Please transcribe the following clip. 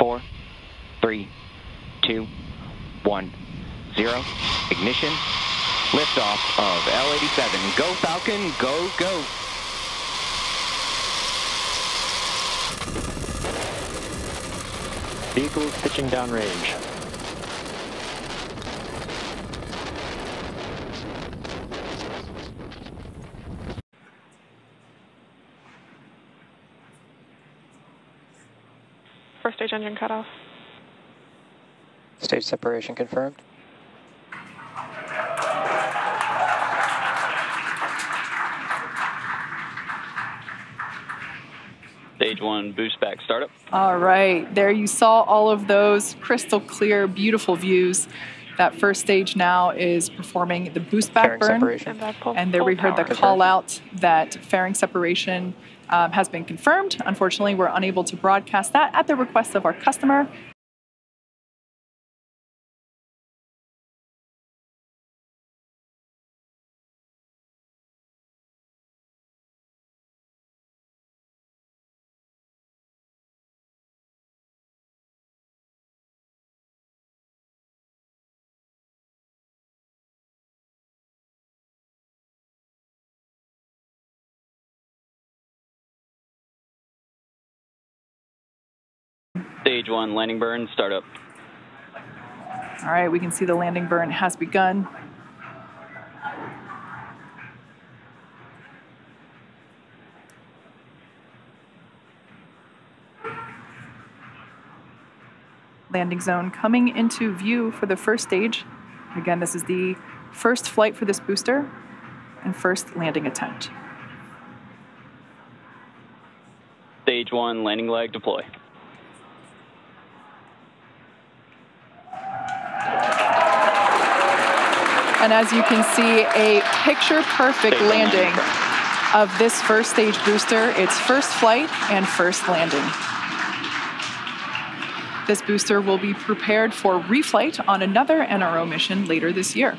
four, three, two, one, zero. Ignition. Liftoff of L-87. Go Falcon, go, go. Vehicles pitching downrange. First stage engine cutoff. Stage separation confirmed. Stage one boost back startup. All right, there you saw all of those crystal clear, beautiful views. That first stage now is performing the boost back Fairing burn. separation. And that pull, And there we heard the power. call out that fairing separation um, has been confirmed. Unfortunately, we're unable to broadcast that at the request of our customer. Stage one landing burn startup. All right, we can see the landing burn has begun. Landing zone coming into view for the first stage. Again, this is the first flight for this booster and first landing attempt. Stage one landing leg deploy. And as you can see, a picture perfect landing landing of this first stage booster, its first flight and first landing. This booster will be prepared for reflight on another NRO mission later this year.